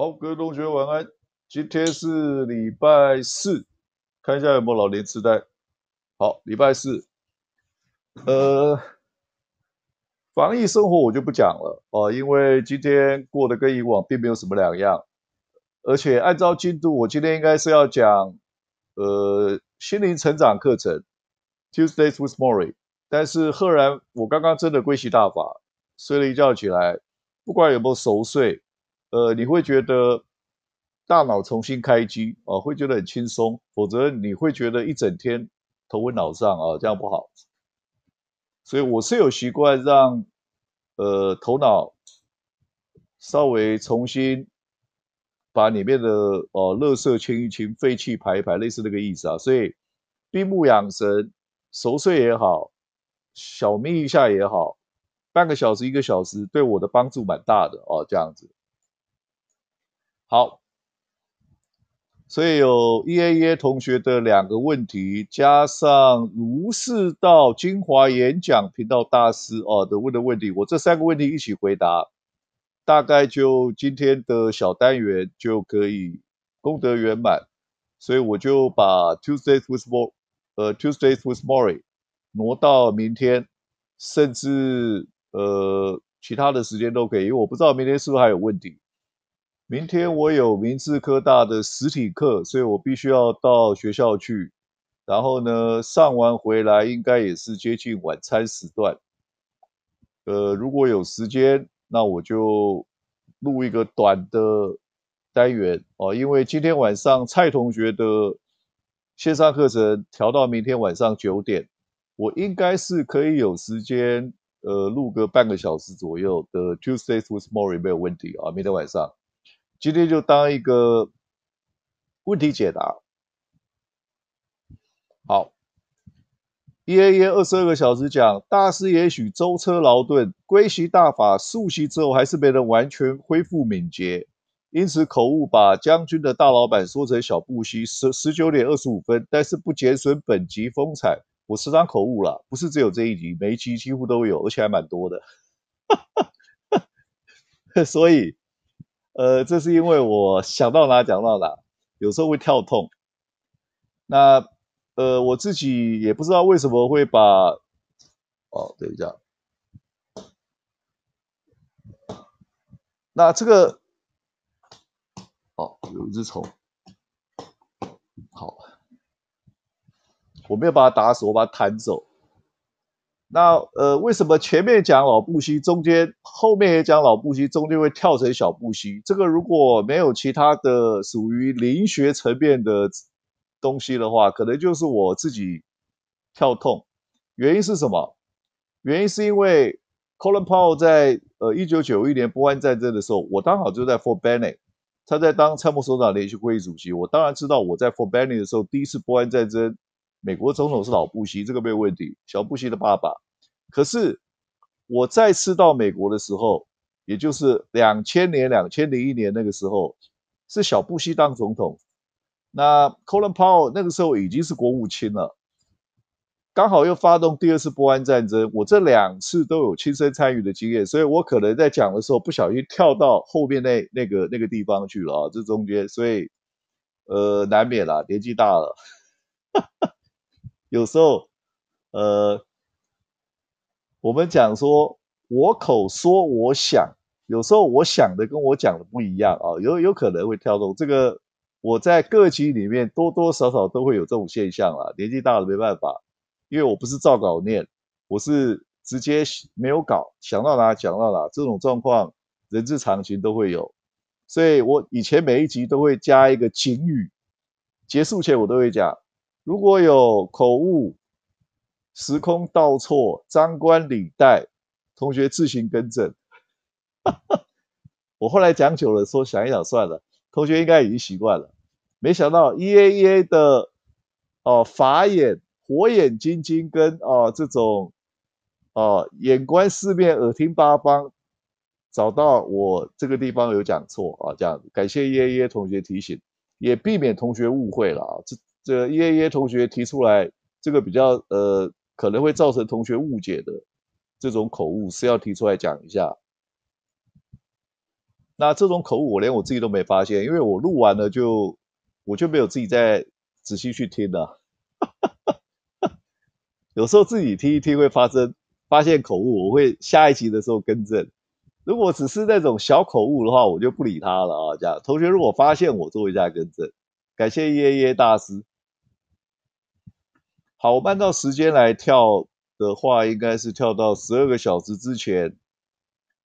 好，各位同学晚安。今天是礼拜四，看一下有没有老年痴呆。好，礼拜四，呃，防疫生活我就不讲了啊，因为今天过得跟以往并没有什么两样。而且按照进度，我今天应该是要讲呃心灵成长课程 Tuesdays with Mori，但是赫然我刚刚真的归习大法，睡了一觉起来，不管有没有熟睡，呃，你会觉得大脑重新开机啊，会觉得很轻松，否则你会觉得一整天。头昏脑胀啊，这样不好。所以我是有习惯让呃头脑稍微重新把里面的哦垃圾清一清，废气排一排，类似那个意思啊。所以闭目养神、熟睡也好，小眯一下也好，半个小时、一个小时，对我的帮助蛮大的哦。这样子，好。所以有 E A E A 同学的两个问题，加上如是道精华演讲频道大师哦的问的问题，我这三个问题一起回答，大概就今天的小单元就可以功德圆满。所以我就把 Tuesdays with Mo 呃 Tuesdays with Mori 挪到明天，甚至呃其他的时间都可以，因为我不知道明天是不是还有问题。明天我有明治科大的实体课，所以我必须要到学校去。然后呢，上完回来应该也是接近晚餐时段。呃，如果有时间，那我就录一个短的单元哦。因为今天晚上蔡同学的线上课程调到明天晚上九点，我应该是可以有时间，呃，录个半个小时左右的 Tuesdays with Mori 没有问题啊。明天晚上。今天就当一个问题解答。好，E A E 二十二个小时讲大师，也许舟车劳顿，归习大法，速习之后还是没能完全恢复敏捷，因此口误把将军的大老板说成小布希。十十九点二十五分，但是不减损本集风采。我时常口误了，不是只有这一集，每一集几乎都有，而且还蛮多的。所以。呃，这是因为我想到哪讲到哪，有时候会跳痛。那呃，我自己也不知道为什么会把哦，等一下，那这个哦，有一只虫，好，我没有把它打死，我把它弹走。那呃，为什么前面讲老布希，中间后面也讲老布希，中间会跳成小布希？这个如果没有其他的属于灵学层面的东西的话，可能就是我自己跳痛。原因是什么？原因是因为 Colin Powell 在呃一九九一年波湾战争的时候，我刚好就在 Fort Benning，他在当参谋首长联席会议主席。我当然知道我在 Fort Benning 的时候，第一次波湾战争。美国总统是老布希，这个没有问题。小布希的爸爸，可是我再次到美国的时候，也就是两千年、两千零一年那个时候，是小布希当总统。那 Colin Powell 那个时候已经是国务卿了，刚好又发动第二次波湾战争。我这两次都有亲身参与的经验，所以我可能在讲的时候不小心跳到后面那那个那个地方去了啊，这中间，所以呃难免啦，年纪大了。有时候，呃，我们讲说，我口说我想，有时候我想的跟我讲的不一样啊，有有可能会跳动。这个我在各级里面多多少少都会有这种现象啊。年纪大了没办法，因为我不是照稿念，我是直接没有稿，想到哪讲到哪，这种状况人之常情都会有。所以我以前每一集都会加一个警语，结束前我都会讲。如果有口误、时空倒错、张冠李戴，同学自行更正。我后来讲久了，说想一想算了，同学应该已经习惯了。没想到 E A E A 的哦法眼、火眼金睛跟哦这种哦眼观四面、耳听八方，找到我这个地方有讲错啊，这样感谢 E A E A 同学提醒，也避免同学误会了啊。这这耶耶同学提出来，这个比较呃可能会造成同学误解的这种口误是要提出来讲一下。那这种口误我连我自己都没发现，因为我录完了就我就没有自己再仔细去听了。有时候自己听一听会发生发现口误，我会下一集的时候更正。如果只是那种小口误的话，我就不理他了啊。这样，同学如果发现我做一下更正，感谢耶耶大师。好，我按照时间来跳的话，应该是跳到十二个小时之前。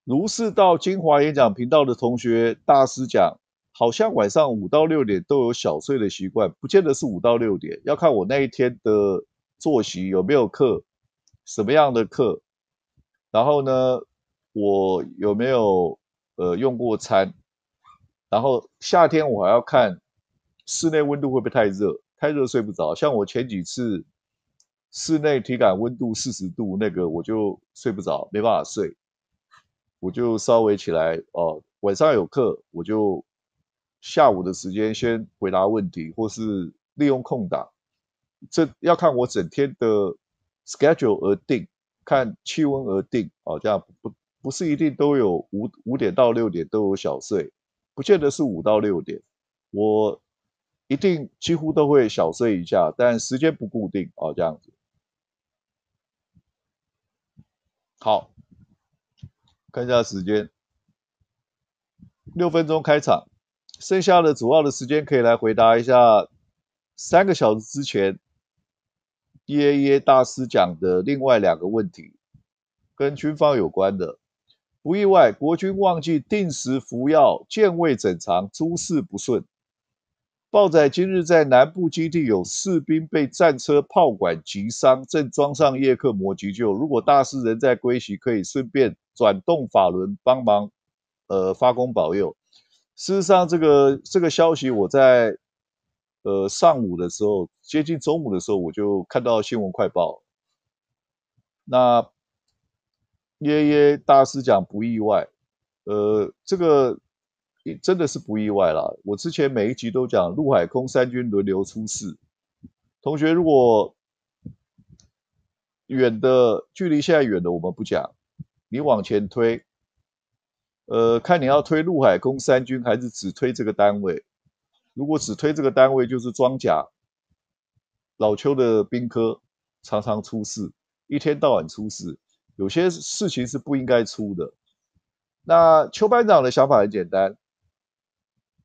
如是到金华演讲频道的同学，大师讲，好像晚上五到六点都有小睡的习惯，不见得是五到六点，要看我那一天的作息有没有课，什么样的课，然后呢？我有没有呃用过餐？然后夏天我还要看室内温度会不会太热，太热睡不着。像我前几次室内体感温度四十度，那个我就睡不着，没办法睡。我就稍微起来哦，晚上有课，我就下午的时间先回答问题，或是利用空档。这要看我整天的 schedule 而定，看气温而定哦，这样不。不是一定都有五五点到六点都有小睡，不见得是五到六点，我一定几乎都会小睡一下，但时间不固定啊，这样子。好，看一下时间，六分钟开场，剩下的主要的时间可以来回答一下三个小时之前 D A E 大师讲的另外两个问题，跟军方有关的。不意外，国军忘记定时服药，健胃整肠，诸事不顺。报载今日在南部基地有士兵被战车炮管击伤，正装上叶克膜急救。如果大师人在归席，可以顺便转动法轮帮忙，呃，发功保佑。事实上，这个这个消息我在呃上午的时候，接近中午的时候，我就看到新闻快报。那。耶耶大师讲不意外，呃，这个真的是不意外啦。我之前每一集都讲陆海空三军轮流出事。同学，如果远的距离现在远的我们不讲，你往前推，呃，看你要推陆海空三军还是只推这个单位。如果只推这个单位，就是装甲老邱的兵科常常出事，一天到晚出事。有些事情是不应该出的。那邱班长的想法很简单，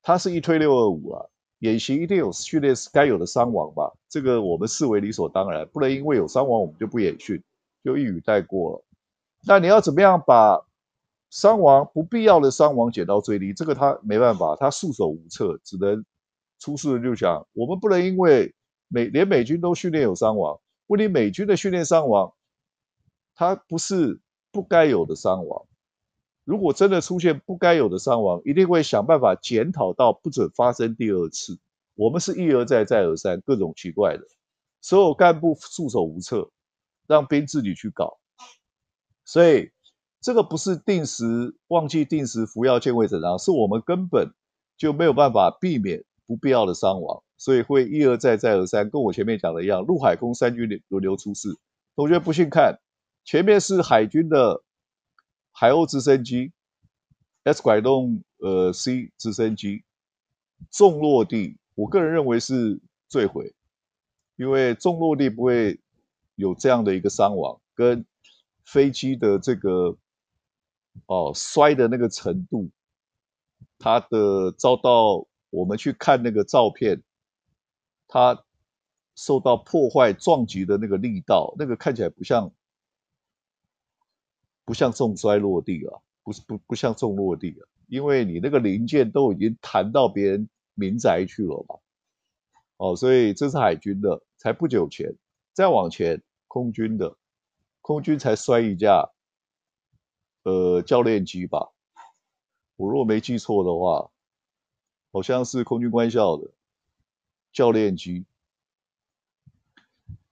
他是一推六二五啊，演习一定有训练该有的伤亡吧？这个我们视为理所当然，不能因为有伤亡我们就不演训，就一语带过了。那你要怎么样把伤亡不必要的伤亡减到最低？这个他没办法，他束手无策，只能出事就讲我们不能因为美连美军都训练有伤亡，问题美军的训练伤亡。它不是不该有的伤亡，如果真的出现不该有的伤亡，一定会想办法检讨到不准发生第二次。我们是一而再再而三各种奇怪的，所有干部束手无策，让兵自己去搞。所以这个不是定时忘记定时服药健胃整肠，是我们根本就没有办法避免不必要的伤亡，所以会一而再再而三，跟我前面讲的一样，陆海空三军轮流出事。同学不信看。前面是海军的海鸥直升机，S 拐动呃 C 直升机重落地，我个人认为是坠毁，因为重落地不会有这样的一个伤亡，跟飞机的这个哦摔的那个程度，它的遭到我们去看那个照片，它受到破坏撞击的那个力道，那个看起来不像。不像重摔落地啊，不是不不像重落地啊，因为你那个零件都已经弹到别人民宅去了嘛。哦，所以这是海军的，才不久前，再往前空军的，空军才摔一架，呃，教练机吧。我如果没记错的话，好像是空军官校的教练机。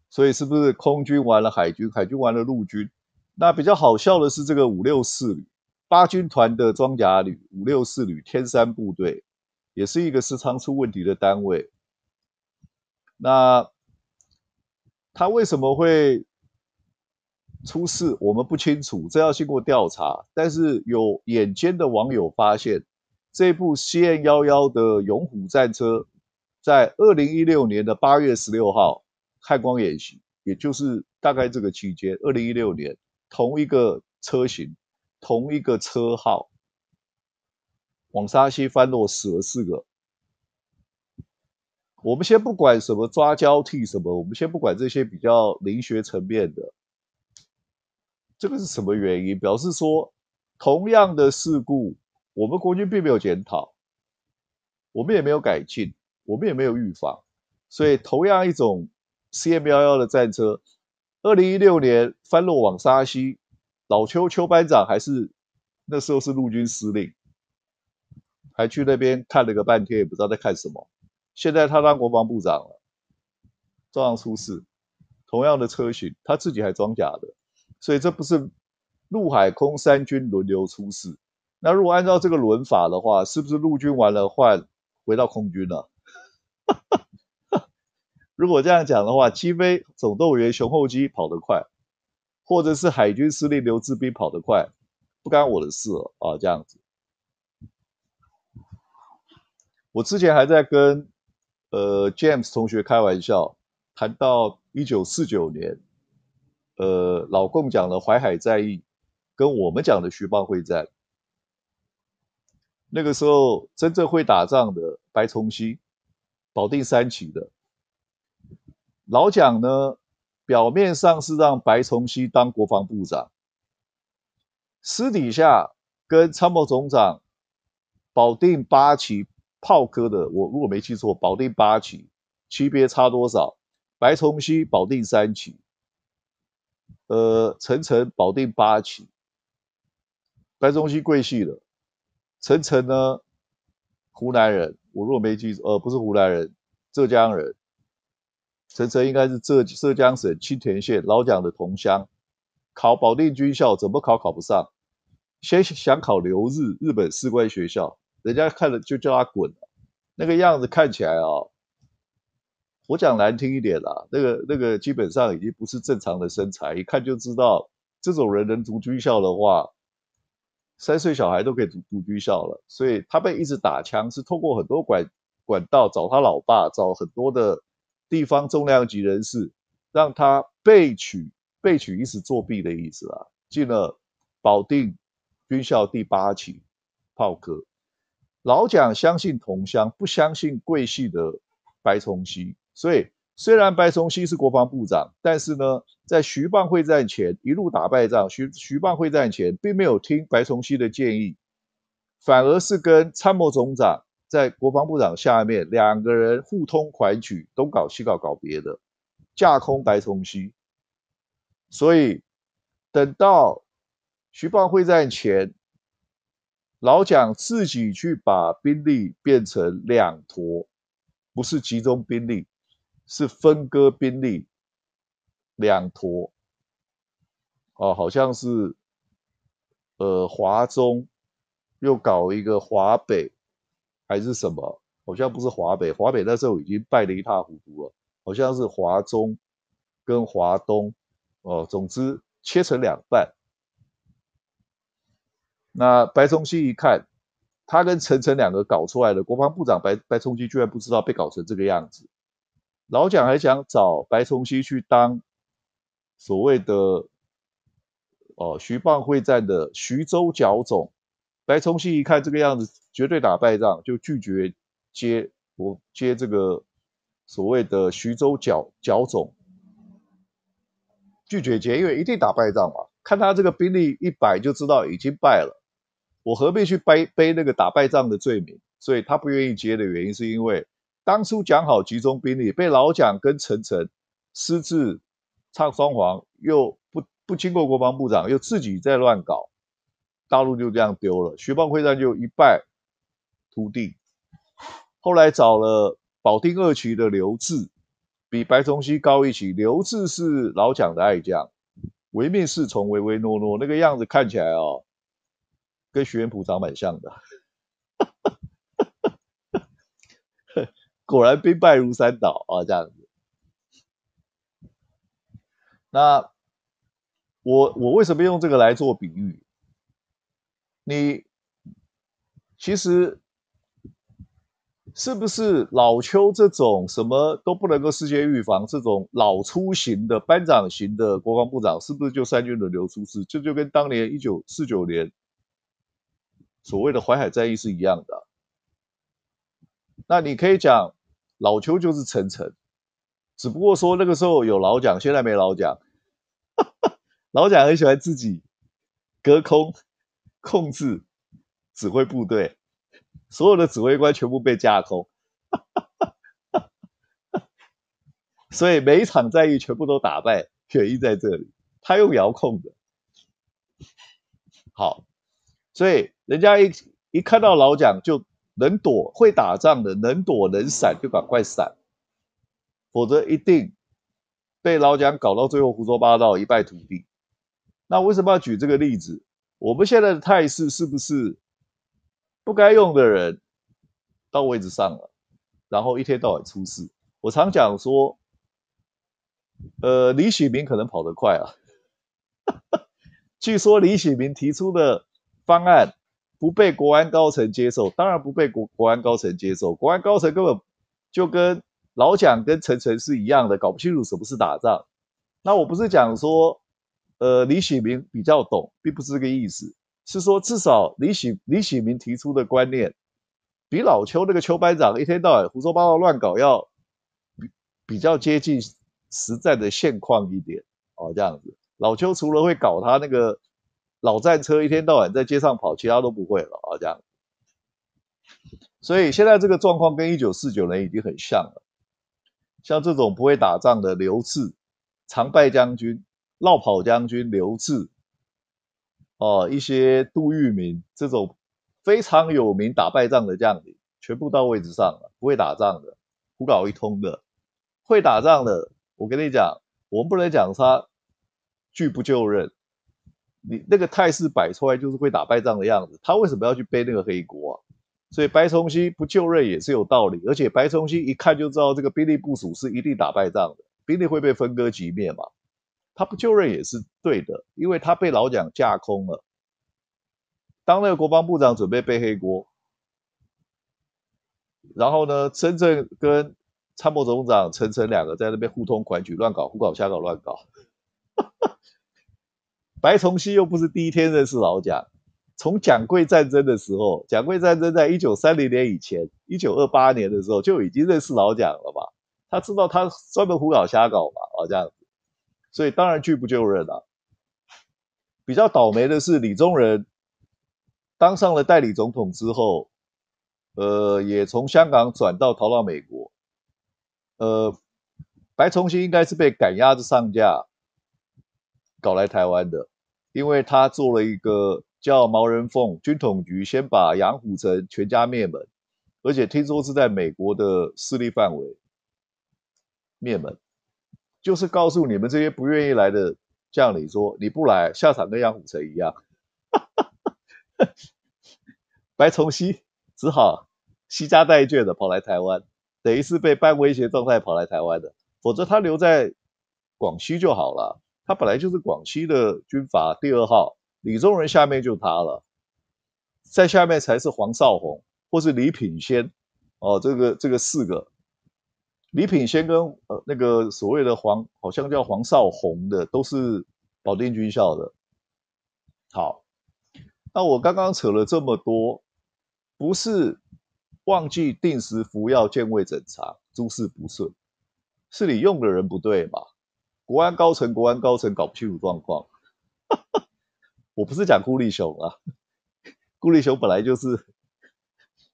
所以是不是空军完了海军，海军完了陆军？那比较好笑的是，这个五六四旅八军团的装甲旅五六四旅天山部队，也是一个时常出问题的单位。那他为什么会出事？我们不清楚，这要经过调查。但是有眼尖的网友发现，这部 CN 幺幺的勇虎战车，在二零一六年的八月十六号汉光演习，也就是大概这个期间，二零一六年同一个车型，同一个车号，往沙溪翻落死了四个。我们先不管什么抓交替什么，我们先不管这些比较灵学层面的，这个是什么原因？表示说，同样的事故。我们国军并没有检讨，我们也没有改进，我们也没有预防，所以同样一种 CM 幺幺的战车，二零一六年翻落往沙溪，老邱邱班长还是那时候是陆军司令，还去那边看了个半天，也不知道在看什么。现在他当国防部长了，照样出事，同样的车型，他自己还装假的，所以这不是陆海空三军轮流出事。那如果按照这个轮法的话，是不是陆军完了换回到空军了？如果这样讲的话，机飞总动员熊厚基跑得快，或者是海军司令刘志斌跑得快，不干我的事啊！这样子，我之前还在跟呃 James 同学开玩笑，谈到一九四九年，呃，老共讲的淮海战役，跟我们讲的徐蚌会战。那个时候真正会打仗的白崇禧，保定三旗的老蒋呢，表面上是让白崇禧当国防部长，私底下跟参谋总长保定八旗炮科的，我如果没记错，保定八旗区别差多少？白崇禧保定三旗，呃，陈诚保定八旗，白崇禧贵系的。陈诚呢，湖南人，我如果没记错，呃，不是湖南人，浙江人。陈诚应该是浙浙江省青田县老蒋的同乡，考保定军校怎么考考不上，先想考留日日本士官学校，人家看了就叫他滚，那个样子看起来啊，我讲难听一点啦，那个那个基本上已经不是正常的身材，一看就知道这种人能读军校的话。三岁小孩都可以读读军校了，所以他被一直打枪，是通过很多管管道找他老爸，找很多的地方重量级人士，让他被取被取意思作弊的意思啊。进了保定军校第八期炮科，老蒋相信同乡，不相信贵系的白崇禧，所以。虽然白崇禧是国防部长，但是呢，在徐蚌会战前一路打败仗，徐徐蚌会战前并没有听白崇禧的建议，反而是跟参谋总长在国防部长下面两个人互通款曲，东搞西搞搞别的，架空白崇禧。所以等到徐蚌会战前，老蒋自己去把兵力变成两坨，不是集中兵力。是分割兵力两坨，哦，好像是，呃，华中又搞一个华北还是什么？好像不是华北，华北那时候已经败得一塌糊涂了，好像是华中跟华东，哦，总之切成两半。那白崇禧一看，他跟陈诚两个搞出来的国防部长白白崇禧居然不知道被搞成这个样子。老蒋还想找白崇禧去当所谓的哦徐蚌会战的徐州剿总，白崇禧一看这个样子绝对打败仗，就拒绝接我接这个所谓的徐州剿剿总，拒绝接，因为一定打败仗嘛，看他这个兵力一百就知道已经败了，我何必去背背那个打败仗的罪名？所以他不愿意接的原因是因为。当初讲好集中兵力，被老蒋跟陈诚私自唱双簧，又不不经过国防部长，又自己在乱搞，大陆就这样丢了。徐蚌会战就一败涂地。后来找了保定二旗的刘志，比白崇禧高一级。刘志是老蒋的爱将，唯命是从，唯唯诺诺，那个样子看起来哦，跟徐元普长蛮像的。果然兵败如山倒啊，这样子。那我我为什么用这个来做比喻？你其实是不是老邱这种什么都不能够事先预防，这种老粗型的班长型的国防部长，是不是就三军轮流出事？这就跟当年一九四九年所谓的淮海战役是一样的。那你可以讲老邱就是陈诚，只不过说那个时候有老蒋，现在没老蒋。老蒋很喜欢自己隔空控制指挥部队。所有的指挥官全部被架空，所以每一场战役全部都打败，原因在这里。他用遥控的，好，所以人家一一看到老蒋就能躲，会打仗的，能躲能闪就赶快闪，否则一定被老蒋搞到最后胡说八道，一败涂地。那为什么要举这个例子？我们现在的态势是不是？不该用的人到位置上了，然后一天到晚出事。我常讲说，呃，李喜明可能跑得快啊。据说李喜明提出的方案不被国安高层接受，当然不被国国安高层接受。国安高层根本就跟老蒋跟陈诚是一样的，搞不清楚什么是打仗。那我不是讲说，呃，李喜明比较懂，并不是这个意思。是说，至少李喜李喜明提出的观念，比老邱那个邱班长一天到晚胡说八道乱搞要比比较接近实在的现况一点哦。这样子，老邱除了会搞他那个老战车，一天到晚在街上跑，其他都不会了啊。这样，所以现在这个状况跟一九四九年已经很像了。像这种不会打仗的刘志，常败将军、绕跑将军刘志。哦，一些杜聿明这种非常有名打败仗的将领，全部到位置上了。不会打仗的，胡搞一通的；会打仗的，我跟你讲，我们不能讲他拒不就任。你那个态势摆出来就是会打败仗的样子，他为什么要去背那个黑锅啊？所以白崇禧不就任也是有道理，而且白崇禧一看就知道这个兵力部署是一定打败仗的，兵力会被分割击灭嘛。他不就任也是对的，因为他被老蒋架空了。当那个国防部长准备背黑锅，然后呢，真正跟参谋总长陈诚两个在那边互通款曲，乱搞胡搞瞎搞乱搞。白崇禧又不是第一天认识老蒋，从蒋桂战争的时候，蒋桂战争在一九三零年以前，一九二八年的时候就已经认识老蒋了吧？他知道他专门胡搞瞎搞嘛，哦这样子。所以当然拒不就任了。比较倒霉的是李宗仁当上了代理总统之后，呃，也从香港转到逃到美国。呃，白崇禧应该是被赶鸭子上架，搞来台湾的，因为他做了一个叫毛人凤军统局，先把杨虎城全家灭门，而且听说是在美国的势力范围灭门。就是告诉你们这些不愿意来的将领说，你不来，下场跟杨虎城一样。白崇禧只好惜家带眷的跑来台湾，等于是被半威胁状态跑来台湾的。否则他留在广西就好了。他本来就是广西的军阀第二号，李宗仁下面就他了，在下面才是黄绍竑或是李品仙。哦，这个这个四个。李品仙跟呃那个所谓的黄，好像叫黄少红的，都是保定军校的。好，那我刚刚扯了这么多，不是忘记定时服药、健胃整肠、诸事不顺，是你用的人不对嘛？国安高层，国安高层搞不清楚状况。我不是讲顾立雄啊，顾立雄本来就是，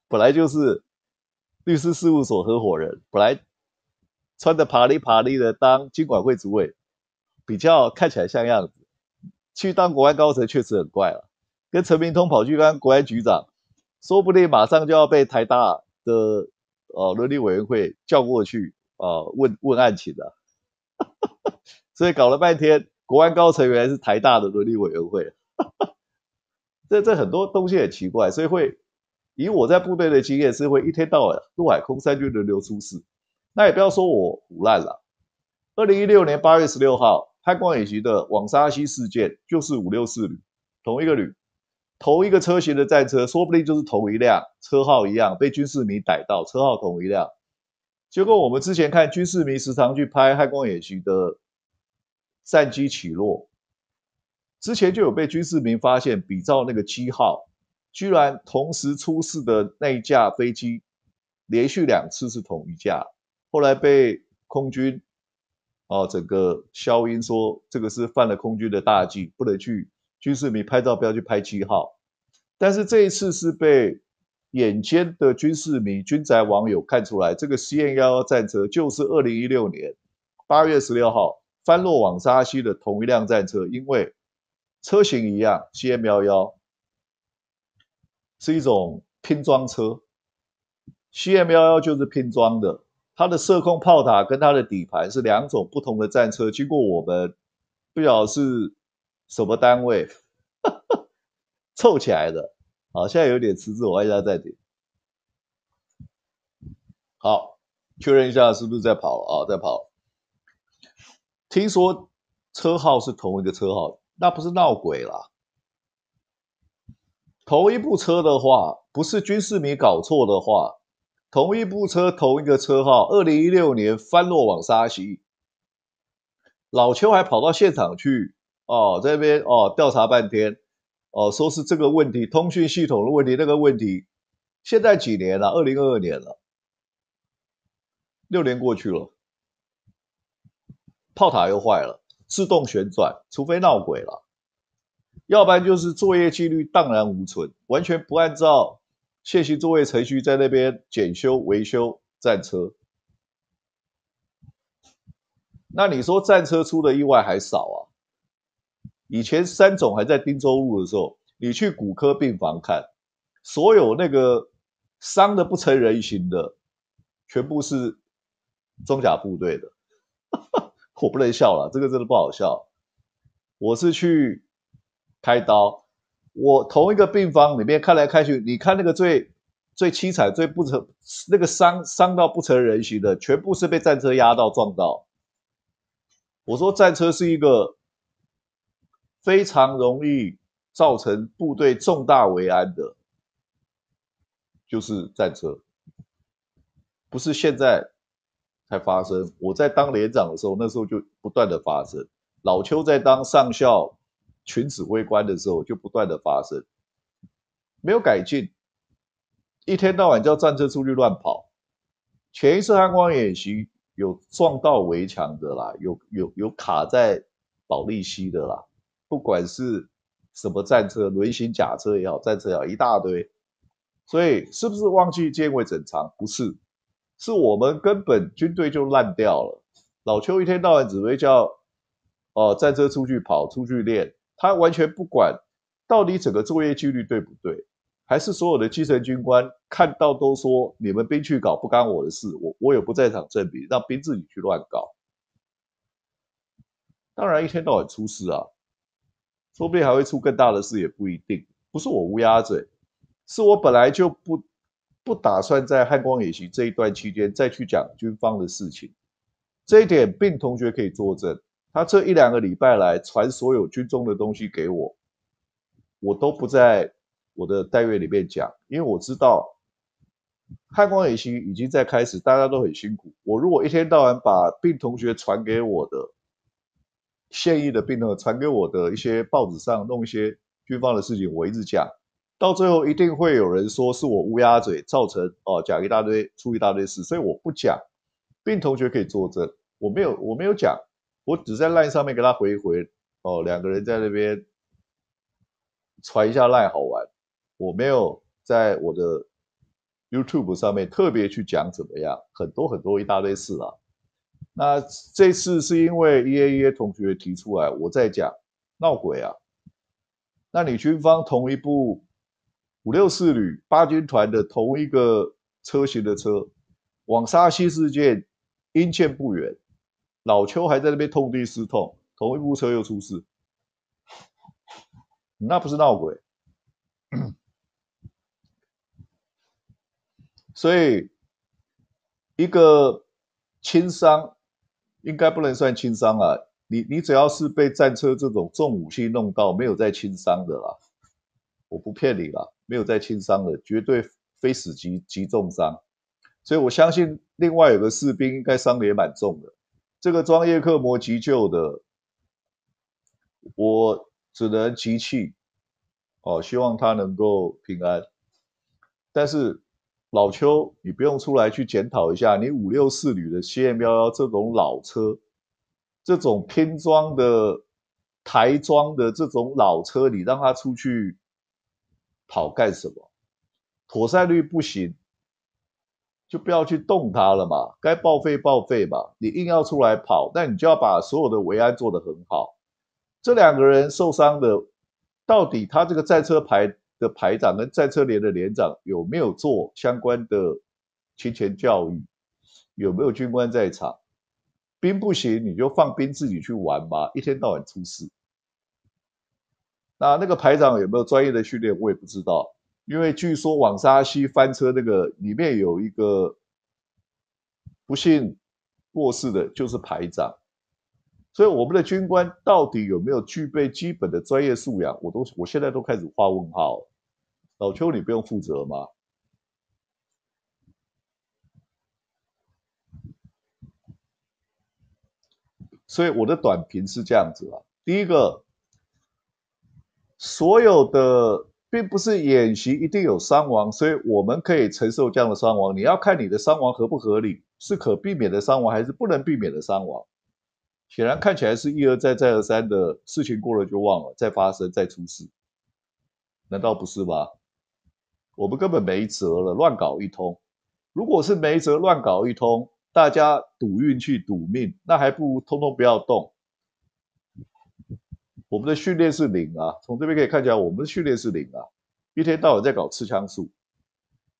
本来就是律师事务所合伙人，本来。穿的爬哩爬哩的当经管会主委，比较看起来像样子。去当国安高层确实很怪了，跟陈明通跑去当国安局长，说不定马上就要被台大的呃伦理委员会叫过去啊问问案情了。所以搞了半天，国安高层原来是台大的伦理委员会。这这很多东西很奇怪，所以会以我在部队的经验是会一天到晚陆海空三军轮流出事。那也不要说我胡烂了。二零一六年八月十六号，潘光演习的网沙溪事件就是五六四旅同一个旅同一个车型的战车，说不定就是同一辆，车号一样，被军事迷逮到，车号同一辆。结果我们之前看军事迷时常去拍汉光演习的战机起落，之前就有被军事迷发现比照那个机号，居然同时出事的那一架飞机，连续两次是同一架，后来被空军哦整个消音说这个是犯了空军的大忌，不能去军事迷拍照不要去拍机号，但是这一次是被。眼尖的军事迷、军宅网友看出来，这个 C N 幺幺战车就是二零一六年八月十六号翻落网沙溪的同一辆战车，因为车型一样，C M 幺幺是一种拼装车，C M 幺幺就是拼装的，它的射控炮塔跟它的底盘是两种不同的战车，经过我们不晓得是什么单位 凑起来的。好，现在有点迟滞，我按下暂停。好，确认一下是不是在跑啊？在跑。听说车号是同一个车号，那不是闹鬼啦？同一部车的话，不是军事迷搞错的话，同一部车同一个车号，二零一六年翻落网沙溪，老邱还跑到现场去哦，这边哦调查半天。哦，说是这个问题，通讯系统的问题，那个问题，现在几年了？二零二二年了，六年过去了，炮塔又坏了，自动旋转，除非闹鬼了，要不然就是作业纪律荡然无存，完全不按照现行作业程序在那边检修维修战车。那你说战车出的意外还少啊？以前三总还在汀州路的时候，你去骨科病房看，所有那个伤的不成人形的，全部是装甲部队的。我不能笑了，这个真的不好笑。我是去开刀，我同一个病房里面看来看去，你看那个最最凄惨、最不成那个伤伤到不成人形的，全部是被战车压到撞到。我说战车是一个。非常容易造成部队重大危安的，就是战车，不是现在才发生。我在当连长的时候，那时候就不断的发生。老邱在当上校群指挥官的时候，就不断的发生，没有改进，一天到晚叫战车出去乱跑。前一次汉光演习有撞到围墙的啦，有有有卡在保利西的啦。不管是什么战车、轮型甲车也好，战车也好，一大堆。所以是不是忘记建位整长？不是，是我们根本军队就烂掉了。老邱一天到晚只会叫哦战车出去跑、出去练，他完全不管到底整个作业纪律对不对，还是所有的基层军官看到都说你们兵去搞不干我的事，我我有不在场证明，让兵自己去乱搞。当然一天到晚出事啊。说不定还会出更大的事，也不一定。不是我乌鸦嘴，是我本来就不不打算在汉光演习这一段期间再去讲军方的事情。这一点，并同学可以作证。他这一两个礼拜来传所有军中的东西给我，我都不在我的待遇里面讲，因为我知道汉光演习已经在开始，大家都很辛苦。我如果一天到晚把病同学传给我的，现役的兵呢，传给我的一些报纸上弄一些军方的事情，我一直讲，到最后一定会有人说是我乌鸦嘴造成哦，讲一大堆出一大堆事，所以我不讲。并同学可以作证，我没有我没有讲，我只在 line 上面给他回一回哦，两个人在那边传一下 line 好玩，我没有在我的 YouTube 上面特别去讲怎么样，很多很多一大堆事啊。那这次是因为 E A E A 同学提出来，我在讲闹鬼啊。那你军方同一部五六四旅八军团的同一个车型的车，往沙溪事件因见不远，老邱还在那边痛定思痛，同一部车又出事，那不是闹鬼？所以一个轻伤。应该不能算轻伤啊！你你只要是被战车这种重武器弄到，没有再轻伤的啦。我不骗你了，没有在轻伤的，绝对非死即即重伤。所以我相信另外有个士兵应该伤的也蛮重的。这个装叶克膜急救的，我只能集气，哦，希望他能够平安。但是老邱，你不用出来去检讨一下，你五六四旅的 CM 幺幺这种老车，这种拼装的台装的这种老车，你让他出去跑干什么？妥善率不行。就不要去动它了嘛，该报废报废嘛。你硬要出来跑，那你就要把所有的维安做得很好。这两个人受伤的，到底他这个战车排的排长跟战车连的连长有没有做相关的提前教育？有没有军官在场？兵不行，你就放兵自己去玩吧，一天到晚出事。那那个排长有没有专业的训练，我也不知道。因为据说往沙溪翻车那个里面有一个不幸过世的，就是排长，所以我们的军官到底有没有具备基本的专业素养，我都我现在都开始画问号。老邱，你不用负责吗？所以我的短评是这样子啊，第一个，所有的。并不是演习一定有伤亡，所以我们可以承受这样的伤亡。你要看你的伤亡合不合理，是可避免的伤亡还是不能避免的伤亡。显然看起来是一而再再而三的事情过了就忘了，再发生再出事，难道不是吗？我们根本没辙了，乱搞一通。如果是没辙乱搞一通，大家赌运气赌命，那还不如通通不要动。我们的训练是零啊，从这边可以看起来，我们的训练是零啊，一天到晚在搞刺枪术。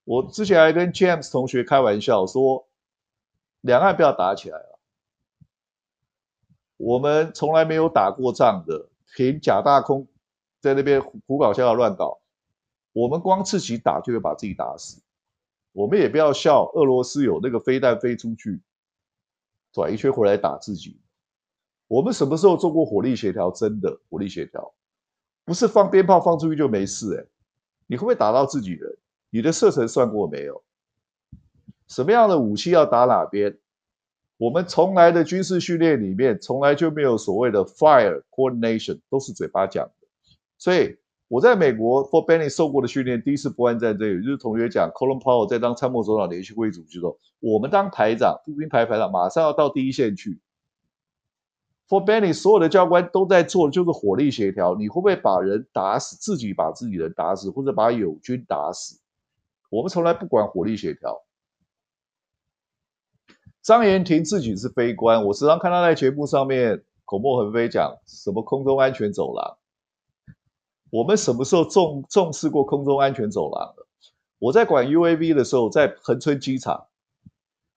我之前还跟 James 同学开玩笑说，两岸不要打起来了。我们从来没有打过仗的，凭假大空在那边胡搞瞎搞乱搞，我们光自己打就会把自己打死。我们也不要笑，俄罗斯有那个飞弹飞出去，转一圈回来打自己。我们什么时候做过火力协调？真的火力协调，不是放鞭炮放出去就没事哎。你会不会打到自己人？你的射程算过没有？什么样的武器要打哪边？我们从来的军事训练里面，从来就没有所谓的 fire coordination，都是嘴巴讲的。所以我在美国 for Benny 受过的训练，第一次不安战争，也就是同学讲，Colin Powell 在当参谋总长联席会议主席的时候，我们当排长，步兵排排长，马上要到第一线去。For Benny，所有的教官都在做的就是火力协调。你会不会把人打死，自己把自己人打死，或者把友军打死？我们从来不管火力协调。张延廷自己是飞官，我时常看他在节目上面口沫横飞，讲什么空中安全走廊。我们什么时候重重视过空中安全走廊了？我在管 UAV 的时候，在恒春机场，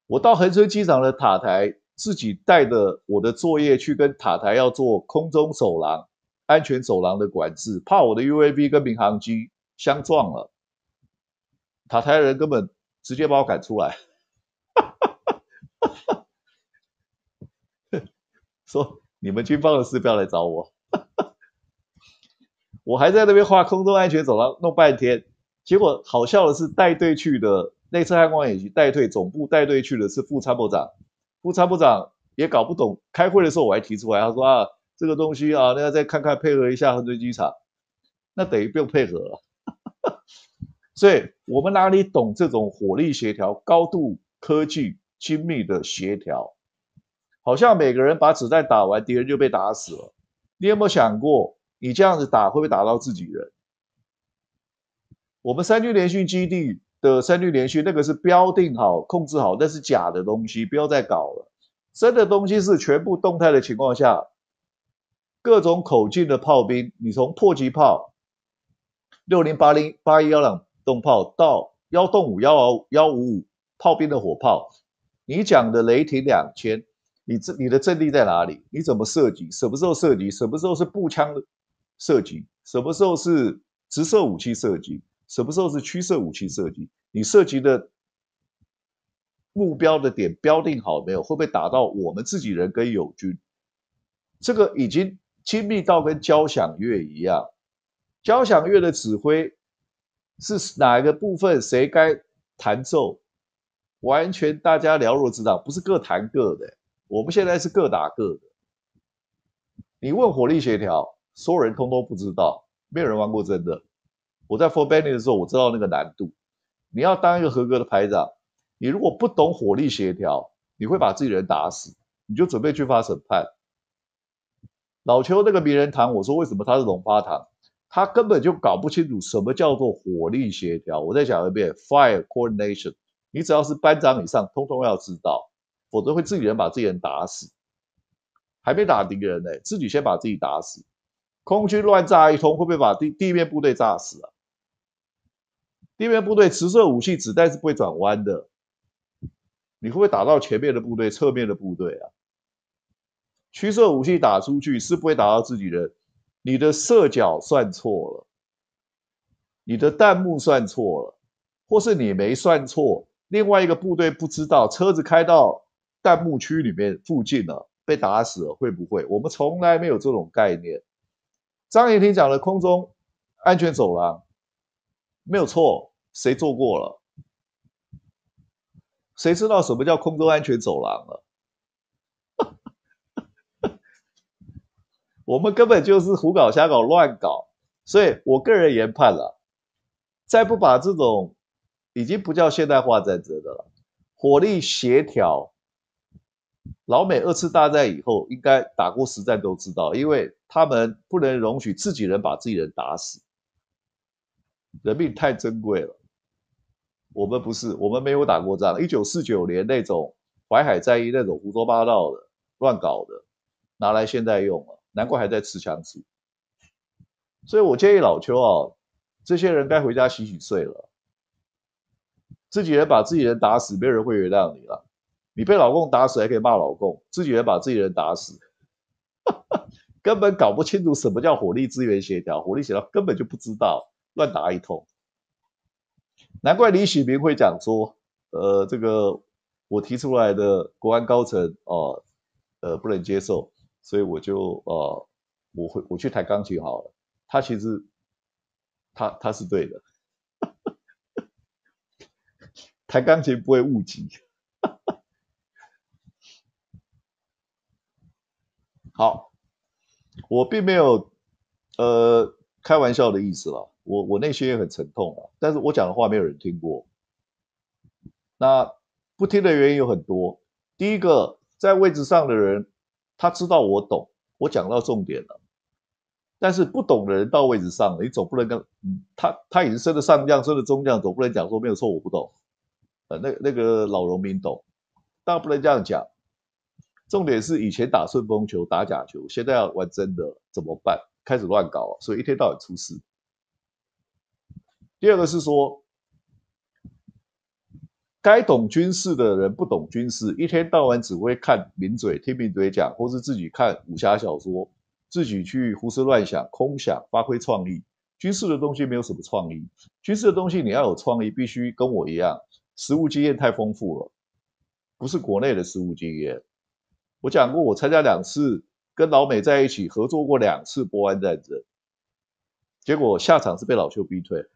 我到恒春机场的塔台。自己带着我的作业去跟塔台要做空中走廊、安全走廊的管制，怕我的 UAV 跟民航机相撞了，塔台人根本直接把我赶出来，说你们军方的事不要来找我，我还在那边画空中安全走廊弄半天，结果好笑的是带队去的内测汉光演习带队总部带队去的是副参谋长。副参谋长也搞不懂，开会的时候我还提出来，他说啊，这个东西啊，那要再看看配合一下横村机场，那等于不用配合了。所以我们哪里懂这种火力协调、高度科技精密的协调？好像每个人把子弹打完，敌人就被打死了。你有没有想过，你这样子打会不会打到自己人？我们三军联训基地。的三率连续那个是标定好、控制好，那是假的东西，不要再搞了。真的东西是全部动态的情况下，各种口径的炮兵，你从迫击炮六零八零八一幺两洞炮到幺洞五幺幺五五炮兵的火炮，你讲的雷霆两千，你这你的阵地在哪里？你怎么射击？什么时候射击？什么时候是步枪射击？什么时候是直射武器射击？什么时候是驱射武器射击？你射击的目标的点标定好没有？会不会打到我们自己人跟友军？这个已经亲密到跟交响乐一样。交响乐的指挥是哪一个部分，谁该弹奏，完全大家了若指掌，不是各弹各的。我们现在是各打各的。你问火力协调，所有人通通不知道，没有人玩过真的。我在 For Bending 的时候，我知道那个难度。你要当一个合格的排长，你如果不懂火力协调，你会把自己人打死，你就准备去发审判。老邱那个名人堂，我说为什么他是龙发堂？他根本就搞不清楚什么叫做火力协调。我再讲一遍，Fire Coordination。你只要是班长以上，通通要知道，否则会自己人把自己人打死。还没打敌人呢，自己先把自己打死。空军乱炸一通，会不会把地地面部队炸死啊？地面部队直射武器子弹是不会转弯的。你会不会打到前面的部队、侧面的部队啊？驱射武器打出去是不会打到自己人，你的射角算错了，你的弹幕算错了，或是你没算错，另外一个部队不知道，车子开到弹幕区里面附近了，被打死了，会不会？我们从来没有这种概念。张延廷讲的空中安全走廊没有错，谁做过了？谁知道什么叫空中安全走廊了？我们根本就是胡搞瞎搞乱搞，所以我个人研判了，再不把这种已经不叫现代化战争的了，火力协调，老美二次大战以后应该打过实战都知道，因为他们不能容许自己人把自己人打死，人命太珍贵了。我们不是，我们没有打过仗。一九四九年那种淮海战役那种胡说八道的、乱搞的，拿来现在用了，难怪还在吃枪子。所以我建议老邱啊，这些人该回家洗洗睡了。自己人把自己人打死，没人会原谅你了。你被老公打死还可以骂老公，自己人把自己人打死，根本搞不清楚什么叫火力资源协调，火力协调根本就不知道，乱打一通。难怪李喜明会讲说，呃，这个我提出来的国安高层哦，呃，不能接受，所以我就呃，我会我去弹钢琴好了。他其实他他是对的，弹钢琴不会误机。好，我并没有呃开玩笑的意思了。我我内心也很沉痛啊，但是我讲的话没有人听过。那不听的原因有很多。第一个，在位置上的人，他知道我懂，我讲到重点了。但是不懂的人到位置上了，你总不能跟他他已经升了上将，升了中将，总不能讲说没有错，我不懂。呃，那那个老农民懂，当然不能这样讲。重点是以前打顺风球、打假球，现在要玩真的怎么办？开始乱搞，所以一天到晚出事。第二个是说，该懂军事的人不懂军事，一天到晚只会看名嘴、听名嘴讲，或是自己看武侠小说，自己去胡思乱想、空想、发挥创意。军事的东西没有什么创意，军事的东西你要有创意，必须跟我一样，实务经验太丰富了，不是国内的实务经验。我讲过，我参加两次跟老美在一起合作过两次波湾战争，结果下场是被老邱逼退。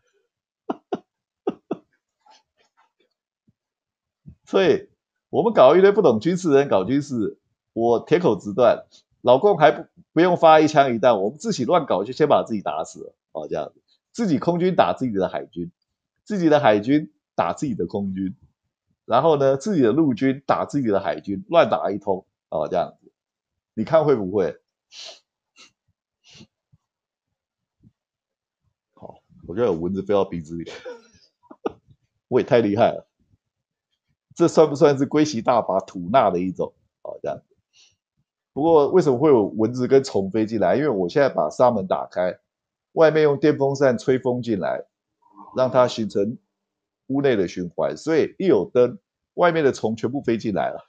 所以，我们搞一堆不懂军事的人搞军事，我铁口直断，老公还不不用发一枪一弹，我们自己乱搞就先把自己打死了，哦，这样子，自己空军打自己的海军，自己的海军打自己的空军，然后呢，自己的陆军打自己的海军，乱打一通，哦，这样子，你看会不会？好，我觉得有蚊子飞到鼻子里，我也太厉害了。这算不算是龟息大法吐纳的一种？哦，这样子。不过为什么会有蚊子跟虫飞进来？因为我现在把纱门打开，外面用电风扇吹风进来，让它形成屋内的循环，所以一有灯，外面的虫全部飞进来了。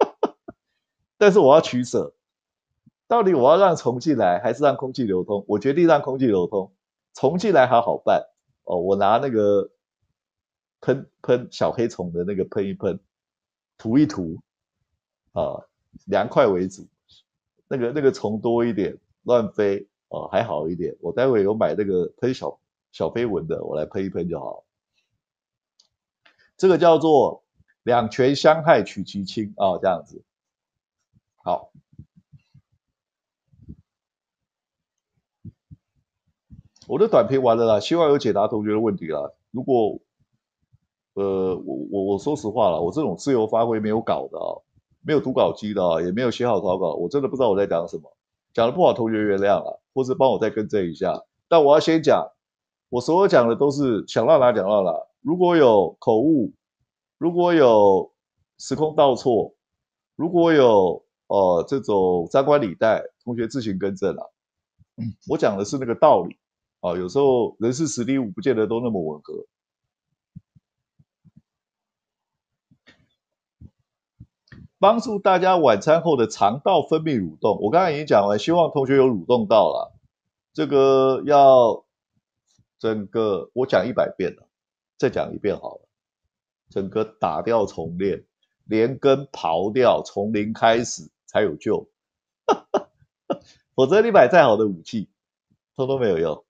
但是我要取舍，到底我要让虫进来，还是让空气流通？我决定让空气流通，虫进来还好办。哦，我拿那个。喷喷小黑虫的那个喷一喷，涂一涂，啊，凉快为主。那个那个虫多一点，乱飞哦，还好一点。我待会有买那个喷小小飞蚊的，我来喷一喷就好。这个叫做两权相害取其轻啊，这样子。好，我的短评完了啦，希望有解答同学的问题啦。如果呃，我我我说实话了，我这种自由发挥没有稿的啊，没有读稿机的啊，也没有写好草稿，我真的不知道我在讲什么，讲的不好，同学原谅啊，或是帮我再更正一下。但我要先讲，我所有讲的都是想到哪讲到哪，如果有口误，如果有时空倒错，如果有。哦，这种张冠李戴，同学自行更正啊。我讲的是那个道理啊，有时候人事实力不见得都那么吻合。帮助大家晚餐后的肠道分泌蠕动，我刚才已经讲了，希望同学有蠕动到了。这个要整个我讲一百遍了，再讲一遍好了，整个打掉重练，连根刨掉，从零开始。才有救，否则你买再好的武器，通通没有用。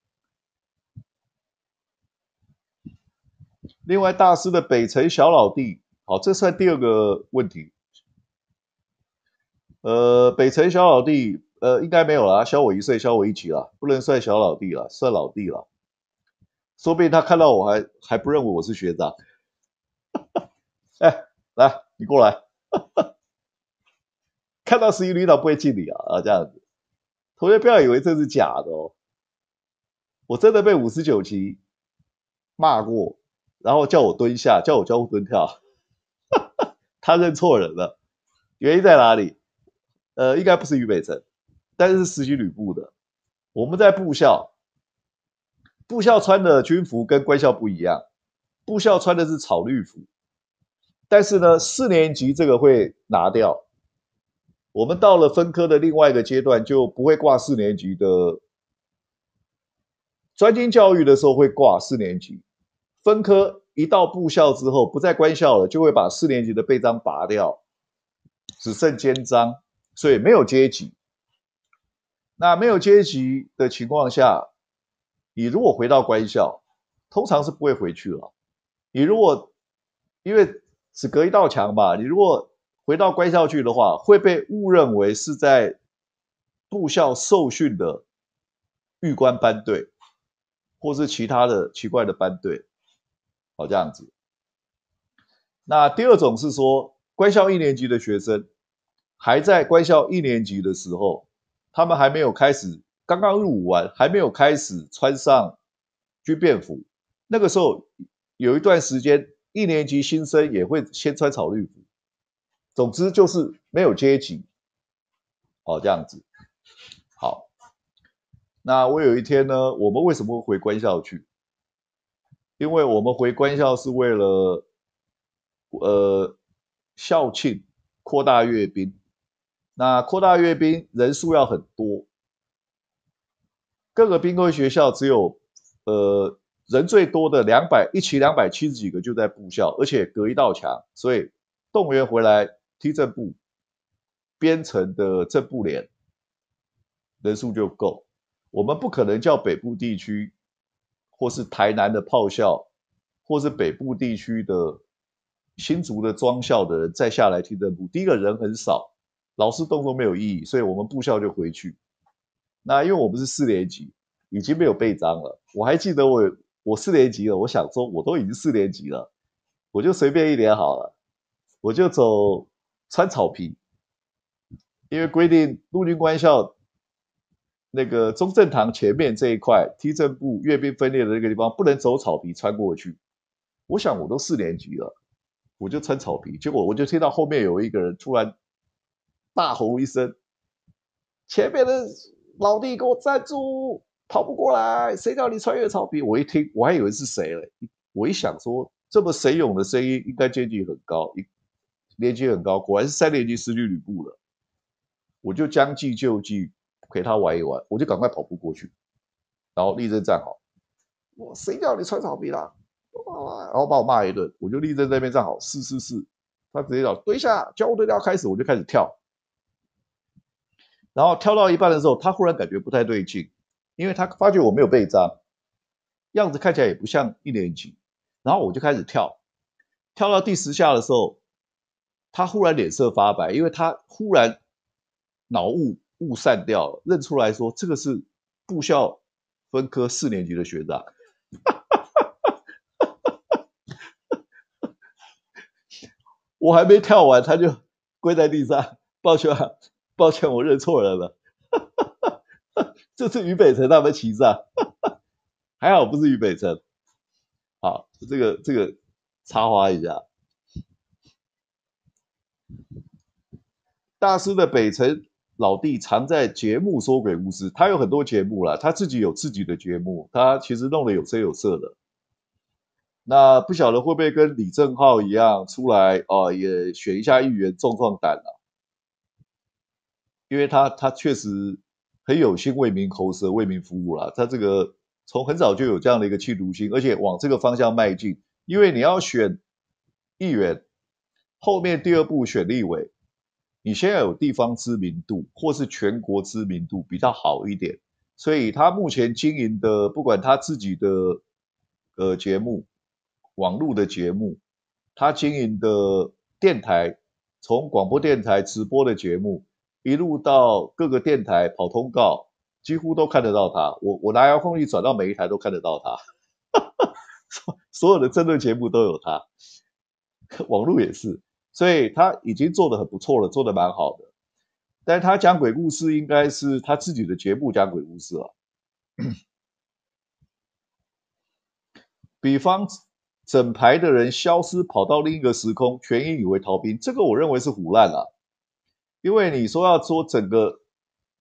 另外，大师的北城小老弟，好，这算第二个问题。呃，北辰小老弟，呃，应该没有了，小我一岁，小我一级了，不能算小老弟了，算老弟了。说不定他看到我还还不认为我是学长。哎，来，你过来。看到十一领导不会敬你啊啊这样子，同学不要以为这是假的哦，我真的被五十九级骂过，然后叫我蹲下，叫我交互蹲跳，他认错人了，原因在哪里？呃，应该不是于北辰，但是实习旅部的，我们在部校，部校穿的军服跟官校不一样，部校穿的是草绿服，但是呢，四年级这个会拿掉。我们到了分科的另外一个阶段，就不会挂四年级的专精教育的时候会挂四年级。分科一到部校之后，不在官校了，就会把四年级的背章拔掉，只剩肩章，所以没有阶级。那没有阶级的情况下，你如果回到官校，通常是不会回去了。你如果因为只隔一道墙嘛，你如果回到官校去的话，会被误认为是在部校受训的狱官班队，或是其他的奇怪的班队，好这样子。那第二种是说，官校一年级的学生还在官校一年级的时候，他们还没有开始，刚刚入伍完，还没有开始穿上军便服，那个时候有一段时间，一年级新生也会先穿草绿服。总之就是没有阶级，哦，这样子。好，那我有一天呢，我们为什么会回官校去？因为我们回官校是为了，呃，校庆，扩大阅兵。那扩大阅兵人数要很多，各个兵科学校只有，呃，人最多的两百一期两百七十几个就在部校，而且隔一道墙，所以动员回来。踢正部编成的正部连人数就够，我们不可能叫北部地区或是台南的炮校，或是北部地区的新竹的庄校的人再下来踢正部。第一个人很少，老师动作没有意义，所以我们部校就回去。那因为我们是四年级，已经没有背章了。我还记得我我四年级了，我想说我都已经四年级了，我就随便一点好了，我就走。穿草皮，因为规定陆军官校那个中正堂前面这一块梯正部阅兵分列的那个地方不能走草皮穿过去。我想我都四年级了，我就穿草皮，结果我就听到后面有一个人突然大吼一声：“前面的老弟给我站住，跑不过来！谁叫你穿越草皮？”我一听我还以为是谁嘞，我一想说这么神勇的声音应该阶级很高一。年级很高，果然是三年级师军旅部的，我就将计就计，陪他玩一玩，我就赶快跑步过去，然后立正站好。我谁叫你穿草皮啦？然后把我骂一顿，我就立正在那边站好，是是是。他直接叫蹲下，交互对调开始，我就开始跳。然后跳到一半的时候，他忽然感觉不太对劲，因为他发觉我没有背章，样子看起来也不像一年级，然后我就开始跳，跳到第十下的时候，他忽然脸色发白，因为他忽然脑雾雾散掉了，认出来说这个是部校分科四年级的学长。我还没跳完，他就跪在地上，抱歉，抱歉，我认错人了。这次于北辰他们骑上，还好不是于北辰。好，这个这个插花一下。大师的北辰老弟常在节目说鬼故事，他有很多节目了，他自己有自己的节目，他其实弄得有声有色的。那不晓得会不会跟李正浩一样出来哦，也选一下议员壮壮胆了，因为他他确实很有心为民喉舌、为民服务了。他这个从很早就有这样的一个企图心，而且往这个方向迈进。因为你要选议员，后面第二步选立委，你先要有地方知名度或是全国知名度比较好一点。所以他目前经营的，不管他自己的呃节目。网络的节目，他经营的电台，从广播电台直播的节目，一路到各个电台跑通告，几乎都看得到他。我我拿遥控器转到每一台都看得到他，所所有的争论节目都有他，网络也是，所以他已经做的很不错了，做的蛮好的。但是他讲鬼故事，应该是他自己的节目讲鬼故事了，比方。整排的人消失，跑到另一个时空，全因以为逃兵。这个我认为是胡乱啊，因为你说要说整个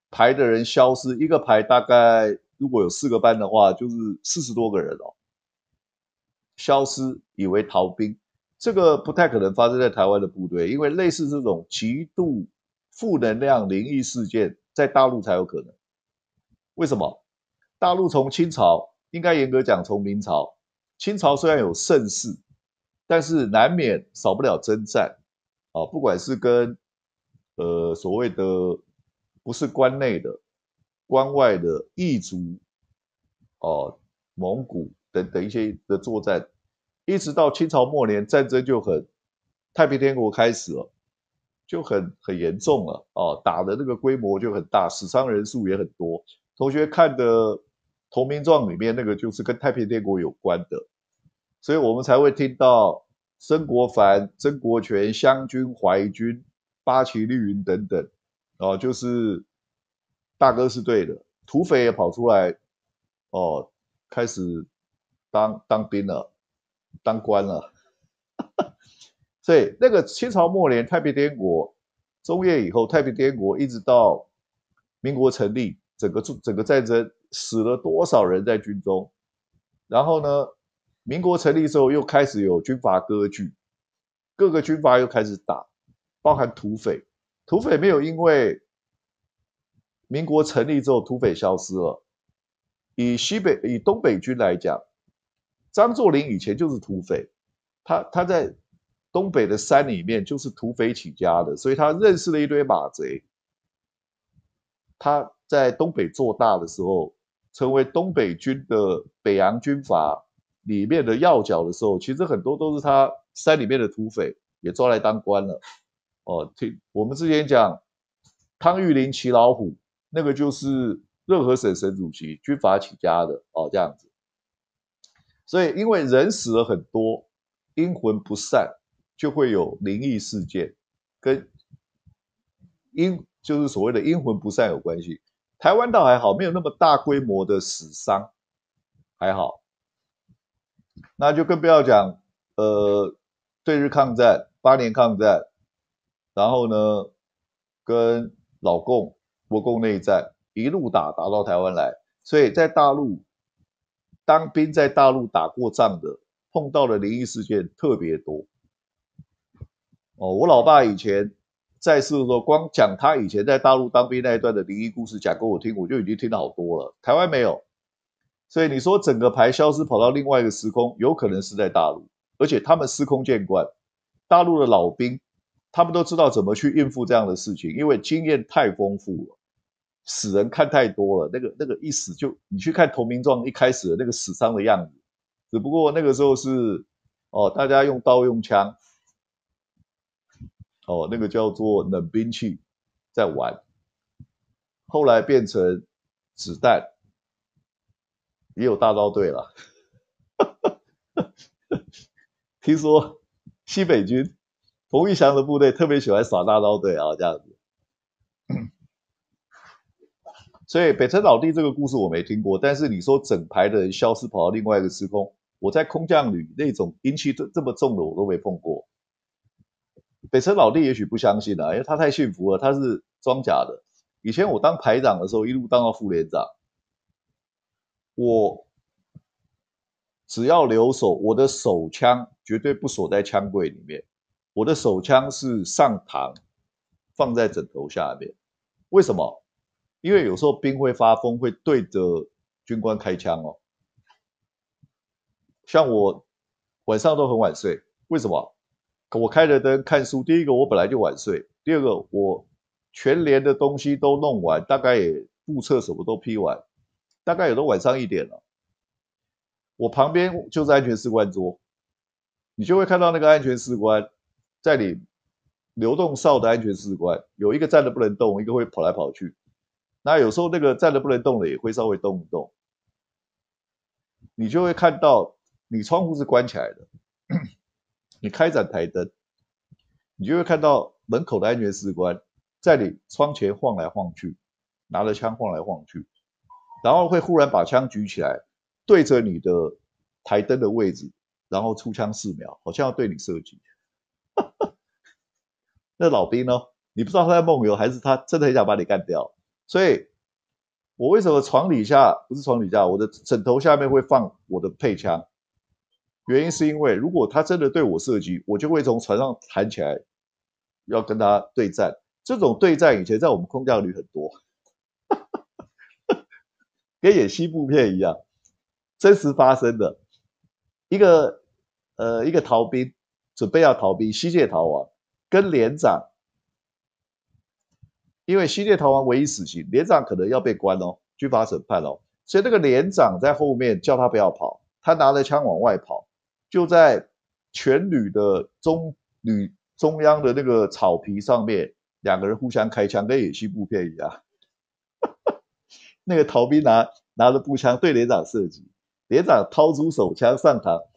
排的人消失，一个排大概如果有四个班的话，就是四十多个人哦，消失以为逃兵，这个不太可能发生在台湾的部队，因为类似这种极度负能量灵异事件，在大陆才有可能。为什么？大陆从清朝，应该严格讲从明朝。清朝虽然有盛世，但是难免少不了征战啊，不管是跟呃所谓的不是关内的、关外的异族哦，蒙古等等一些的作战，一直到清朝末年，战争就很太平天国开始了，就很很严重了哦，打的那个规模就很大，死伤人数也很多。同学看的《投名状》里面那个就是跟太平天国有关的。所以我们才会听到曾国藩、曾国荃、湘军、淮军、八旗绿营等等，哦，就是大哥是对的，土匪也跑出来，哦，开始当当兵了，当官了。所以那个清朝末年太平天国中叶以后，太平天国一直到民国成立，整个中整个战争死了多少人在军中，然后呢？民国成立之后，又开始有军阀割据，各个军阀又开始打，包含土匪。土匪没有因为民国成立之后土匪消失了。以西北、以东北军来讲，张作霖以前就是土匪，他他在东北的山里面就是土匪起家的，所以他认识了一堆马贼。他在东北做大的时候，成为东北军的北洋军阀。里面的要角的时候，其实很多都是他山里面的土匪也抓来当官了。哦，听我们之前讲汤玉麟骑老虎，那个就是任何省省主席军阀起家的哦，这样子。所以因为人死了很多，阴魂不散，就会有灵异事件，跟阴就是所谓的阴魂不散有关系。台湾倒还好，没有那么大规模的死伤，还好。那就更不要讲，呃，对日抗战、八年抗战，然后呢，跟老共、国共内战一路打打到台湾来，所以在大陆当兵，在大陆打过仗的，碰到的灵异事件特别多。哦，我老爸以前在世的时候，光讲他以前在大陆当兵那一段的灵异故事讲给我听，我就已经听了好多了。台湾没有。所以你说整个牌消失跑到另外一个时空，有可能是在大陆，而且他们司空见惯，大陆的老兵，他们都知道怎么去应付这样的事情，因为经验太丰富了。死人看太多了，那个那个一死就你去看《投名状》一开始的那个死伤的样子，只不过那个时候是哦，大家用刀用枪，哦，那个叫做冷兵器在玩，后来变成子弹，也有大刀队了。听说西北军冯玉祥的部队特别喜欢耍大刀队啊，这样子。所以北辰老弟这个故事我没听过，但是你说整排的人消失跑到另外一个时空，我在空降旅那种阴气这这么重的我都没碰过。北辰老弟也许不相信啊，因为他太幸福了，他是装甲的。以前我当排长的时候，一路当到副连长，我只要留守，我的手枪绝对不锁在枪柜里面，我的手枪是上膛，放在枕头下面。为什么？因为有时候兵会发疯，会对着军官开枪哦。像我晚上都很晚睡，为什么？我开着灯看书。第一个，我本来就晚睡；第二个，我全连的东西都弄完，大概也布册什么都批完，大概也都晚上一点了。我旁边就是安全士官桌，你就会看到那个安全士官在你流动哨的安全士官，有一个站着不能动，一个会跑来跑去。那有时候那个站着不能动的也会稍微动一动，你就会看到你窗户是关起来的，你开盏台灯，你就会看到门口的安全士官在你窗前晃来晃去，拿着枪晃来晃去，然后会忽然把枪举起来，对着你的台灯的位置，然后出枪四秒，好像要对你射击。那老兵呢？你不知道他在梦游，还是他真的很想把你干掉？所以，我为什么床底下不是床底下，我的枕头下面会放我的配枪？原因是因为，如果他真的对我射击，我就会从船上弹起来，要跟他对战。这种对战以前在我们空降旅很多，跟演西部片一样，真实发生的。一个呃，一个逃兵准备要逃兵，西界逃亡，跟连长。因为西列逃亡唯一死刑，连长可能要被关哦，军法审判哦，所以那个连长在后面叫他不要跑，他拿着枪往外跑，就在全旅的中旅中央的那个草皮上面，两个人互相开枪，跟演戏部片一样。那个逃兵拿拿着步枪对连长射击，连长掏出手枪上膛，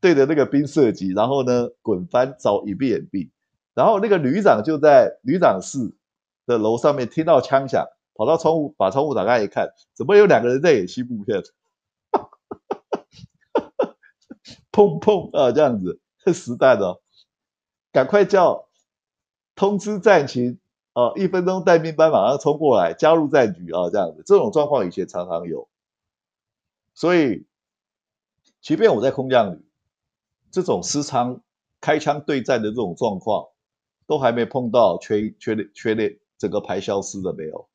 对着那个兵射击，然后呢滚翻找隐蔽掩蔽，然后那个旅长就在旅长室。的楼上面听到枪响，跑到窗户把窗户打开一看，怎么有两个人在演西部片？砰砰啊，这样子，实弹的，赶快叫通知战情啊！一分钟带兵班马上冲过来加入战局啊！这样子，这种状况以前常常有，所以即便我在空降旅，这种时常开枪对战的这种状况，都还没碰到缺缺缺列。整个排消失了没有？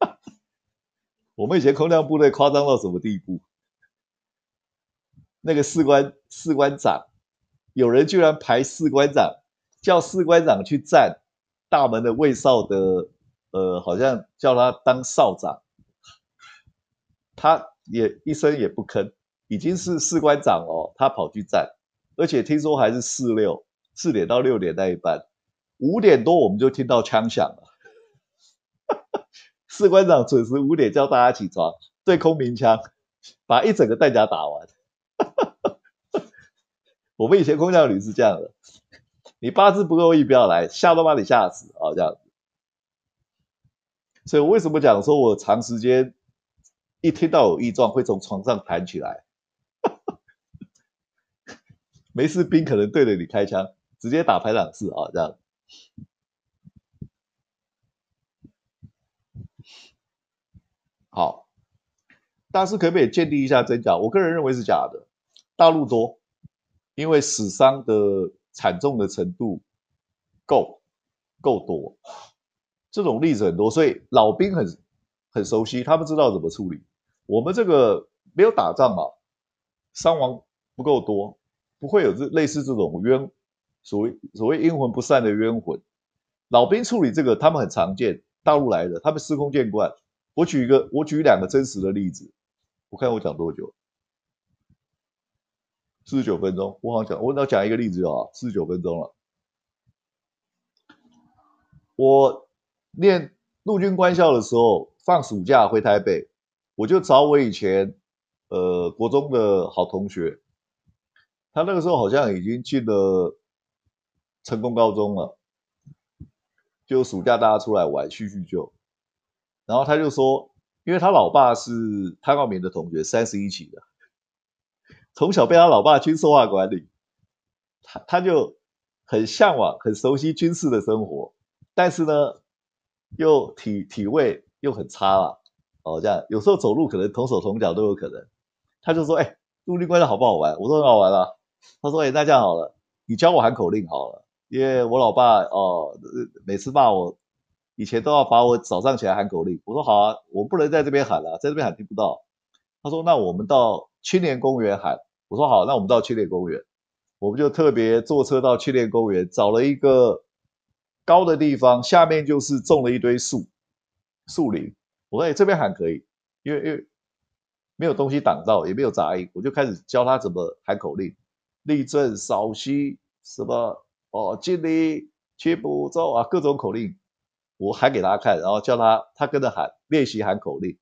我们以前空降部队夸张到什么地步？那个士官士官长，有人居然排士官长，叫士官长去站大门的卫哨的，呃，好像叫他当哨长，他也一声也不吭，已经是士官长哦，他跑去站，而且听说还是四六四点到六点那一班，五点多我们就听到枪响了。士官长准时五点叫大家起床，对空鸣枪，把一整个弹夹打完。我们以前空降旅是这样的，你八字不够硬不要来，吓都把你吓死啊！这样子。所以我为什么讲说我长时间一听到有异状会从床上弹起来？没事，兵可能对着你开枪，直接打排长室啊！这样。好，大师可不可以鉴定一下真假？我个人认为是假的。大陆多，因为死伤的惨重的程度够够多，这种例子很多，所以老兵很很熟悉，他们知道怎么处理。我们这个没有打仗嘛，伤亡不够多，不会有这类似这种冤所谓所谓阴魂不散的冤魂。老兵处理这个，他们很常见。大陆来的，他们司空见惯。我举一个，我举两个真实的例子。我看我讲多久？四十九分钟。我好像讲，我要讲一个例子啊，四十九分钟了。我念陆军官校的时候，放暑假回台北，我就找我以前呃国中的好同学，他那个时候好像已经进了成功高中了，就暑假大家出来玩叙叙旧，然后他就说，因为他老爸是潘耀明的同学，三十一期的，从小被他老爸军事化管理，他他就很向往、很熟悉军事的生活。但是呢，又体体位又很差了，哦，这样有时候走路可能同手同脚都有可能。他就说：“哎，陆军官校好不好玩？”我说：“很好玩啊。”他说：“哎，那这样好了，你教我喊口令好了，因为我老爸哦，每次骂我，以前都要把我早上起来喊口令。”我说：“好啊，我不能在这边喊了，在这边喊听不到。”他说：“那我们到青年公园喊。”我说：“好，那我们到青年公园，我们就特别坐车到青年公园，找了一个。”高的地方下面就是种了一堆树，树林。我说：“哎，这边喊可以，因为因为没有东西挡到，也没有杂音。”我就开始教他怎么喊口令，立正、稍息，什么哦，敬礼、七步走啊，各种口令，我喊给他看，然后叫他他跟着喊，练习喊口令，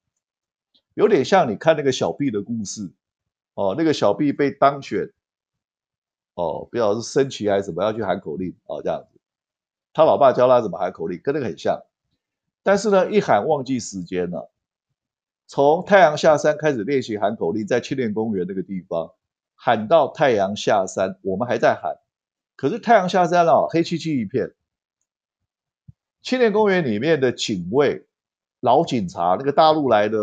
有点像你看那个小毕的故事哦，那个小毕被当选哦，不知道是升旗还是什么，要去喊口令哦，这样子。他老爸教他怎么喊口令，跟那个很像，但是呢，一喊忘记时间了。从太阳下山开始练习喊口令，在青年公园那个地方喊到太阳下山，我们还在喊。可是太阳下山了，黑漆漆一片。青年公园里面的警卫、老警察，那个大陆来的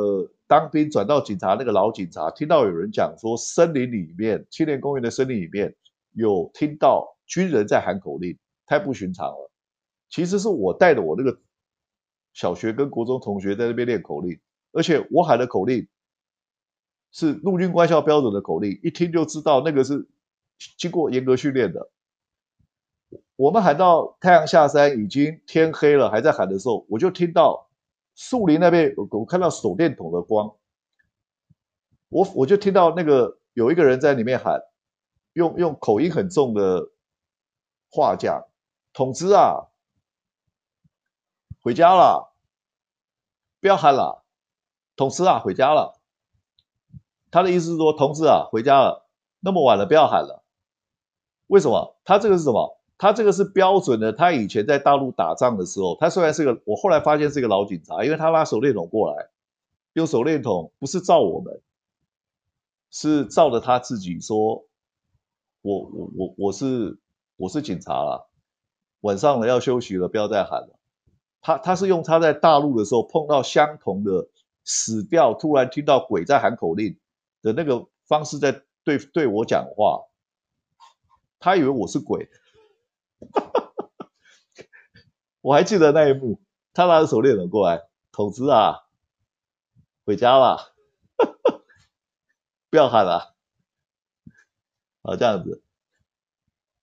当兵转到警察那个老警察，听到有人讲说，森林里面，青年公园的森林里面有听到军人在喊口令，太不寻常了。其实是我带着我那个小学跟国中同学在那边练口令，而且我喊的口令是陆军官校标准的口令，一听就知道那个是经过严格训练的。我们喊到太阳下山，已经天黑了，还在喊的时候，我就听到树林那边我看到手电筒的光，我我就听到那个有一个人在里面喊，用用口音很重的话讲：“统治啊！”回家了，不要喊了，同志啊，回家了。他的意思是说，同志啊，回家了，那么晚了，不要喊了。为什么？他这个是什么？他这个是标准的。他以前在大陆打仗的时候，他虽然是个，我后来发现是个老警察，因为他拿手电筒过来，用手电筒不是照我们，是照着他自己说，我我我我是我是警察了，晚上了要休息了，不要再喊了。他他是用他在大陆的时候碰到相同的死掉，突然听到鬼在喊口令的那个方式在对对我讲话，他以为我是鬼，哈 哈我还记得那一幕，他拿着手电筒过来，筒子啊，回家了，不要喊了，啊这样子，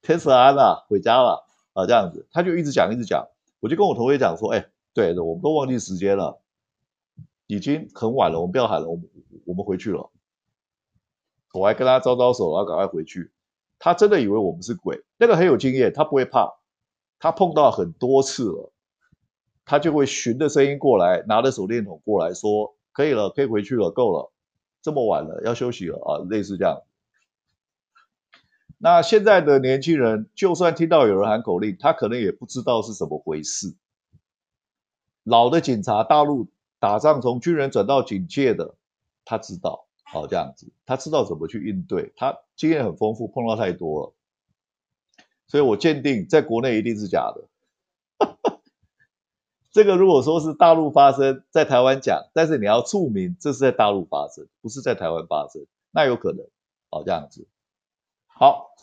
天使安了，回家了，啊这样子，他就一直讲一直讲。我就跟我同学讲说，哎，对的，我们都忘记时间了，已经很晚了，我们不要喊了，我们我们回去了。我还跟他招招手，然后赶快回去。他真的以为我们是鬼，那个很有经验，他不会怕，他碰到很多次了，他就会循着声音过来，拿着手电筒过来说，可以了，可以回去了，够了，这么晚了，要休息了啊，类似这样。那现在的年轻人，就算听到有人喊口令，他可能也不知道是怎么回事。老的警察，大陆打仗从军人转到警界的，他知道，好这样子，他知道怎么去应对，他经验很丰富，碰到太多了，所以我鉴定在国内一定是假的。这个如果说是大陆发生在台湾讲，但是你要注明这是在大陆发生，不是在台湾发生，那有可能，好这样子。好，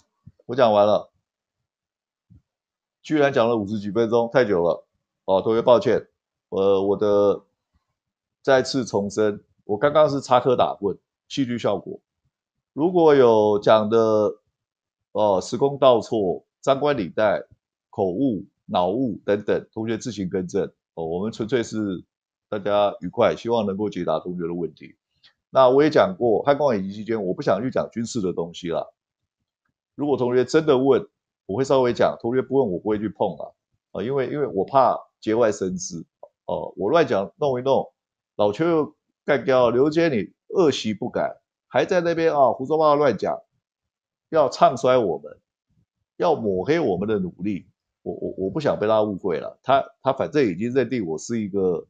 我讲完了，居然讲了五十几分钟，太久了，哦，同学抱歉，呃，我的再次重申，我刚刚是插科打诨，戏剧效果，如果有讲的，哦，时空倒错、张冠李戴、口误、脑误等等，同学自行更正，哦，我们纯粹是大家愉快，希望能够解答同学的问题。那我也讲过，汉光演习期间，我不想去讲军事的东西了。如果同学真的问，我会稍微讲；同学不问，我不会去碰啊。啊，因为因为我怕节外生枝。哦，我乱讲弄一弄，老邱又干掉刘坚，你恶习不改，还在那边啊胡说八道乱讲，要唱衰我们，要抹黑我们的努力。我我我不想被他误会了。他他反正已经认定我是一个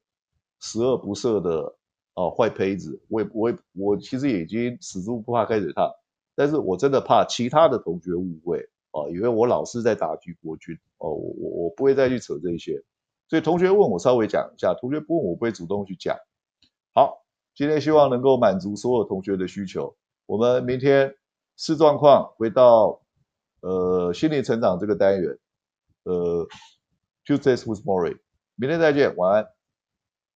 十恶不赦的啊坏胚子。我也我也我其实已经死猪不怕开水烫，但是我真的怕其他的同学误会啊，以为我老是在打击国军哦，我我我不会再去扯这些。所以同学问我稍微讲一下，同学不问我不会主动去讲。好，今天希望能够满足所有同学的需求。我们明天视状况回到呃心理成长这个单元，呃，Tuesdays with Mori，明天再见，晚安。